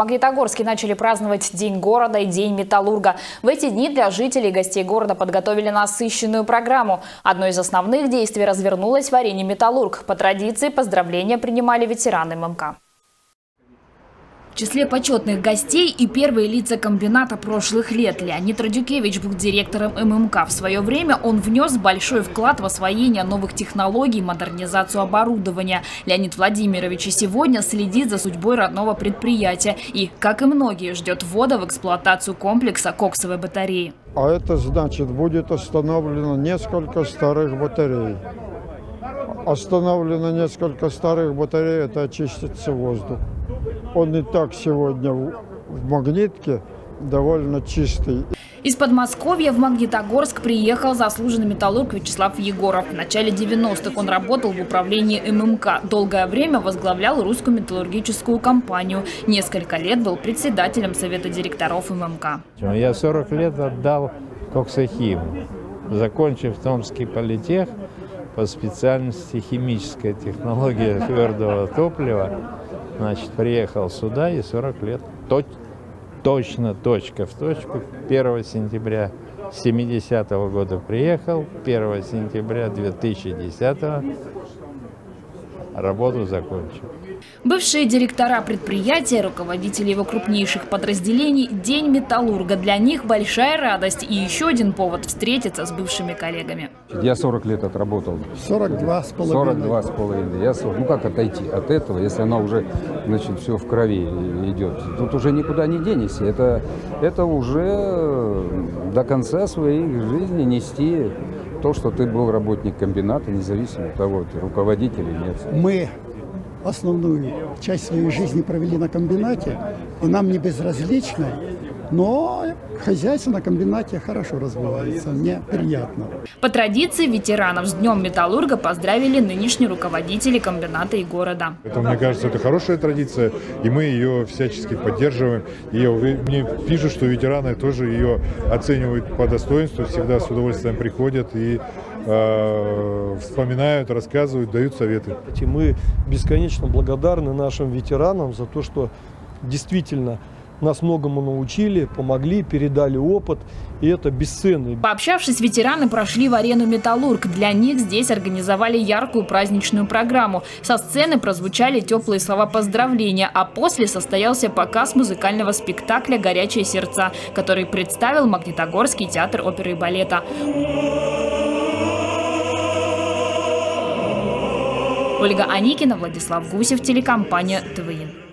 Магнитогорске начали праздновать День города и День металлурга. В эти дни для жителей и гостей города подготовили насыщенную программу. Одно из основных действий развернулось в арене «Металлург». По традиции поздравления принимали ветераны ММК. Числе почетных гостей и первые лица комбината прошлых лет. Леонид Радюкевич был директором ММК. В свое время он внес большой вклад в освоение новых технологий, модернизацию оборудования. Леонид Владимирович и сегодня следит за судьбой родного предприятия и, как и многие, ждет ввода в эксплуатацию комплекса коксовой батареи. А это значит, будет остановлено несколько старых батарей. Остановлено несколько старых батарей, это очистится воздух. Он и так сегодня в магнитке довольно чистый. Из Подмосковья в Магнитогорск приехал заслуженный металлург Вячеслав Егоров. В начале 90-х он работал в управлении ММК. Долгое время возглавлял русскую металлургическую компанию. Несколько лет был председателем Совета директоров ММК. Я 40 лет отдал коксохим, закончив Томский политех по специальности химическая технология твердого топлива. Значит, приехал сюда и 40 лет. Точ, точно, точка в точку. 1 сентября 70 -го года приехал, 1 сентября 2010 работу закончил. Бывшие директора предприятия, руководители его крупнейших подразделений – День металлурга. Для них большая радость и еще один повод встретиться с бывшими коллегами. Я 40 лет отработал. 42 с половиной. 42 с половиной. Я, ну как отойти от этого, если оно уже значит, все в крови идет? Тут уже никуда не денешься. Это, это уже до конца своей жизни нести то, что ты был работник комбината, независимо от того, ты руководитель или нет. Мы основную часть своей жизни провели на комбинате, и нам не безразлично, но хозяйство на комбинате хорошо развивается, мне приятно. По традиции ветеранов с Днем Металлурга поздравили нынешние руководители комбината и города. Это, мне кажется, это хорошая традиция, и мы ее всячески поддерживаем. И я мне вижу, что ветераны тоже ее оценивают по достоинству, всегда с удовольствием приходят и э, вспоминают, рассказывают, дают советы. Мы бесконечно благодарны нашим ветеранам за то, что действительно нас многому научили, помогли, передали опыт, и это бесценно. Пообщавшись, ветераны прошли в арену «Металлург». Для них здесь организовали яркую праздничную программу. Со сцены прозвучали теплые слова поздравления, а после состоялся показ музыкального спектакля «Горячие сердца», который представил Магнитогорский театр оперы и балета. Ольга Аникина, Владислав Гусев, телекомпания ТВИ.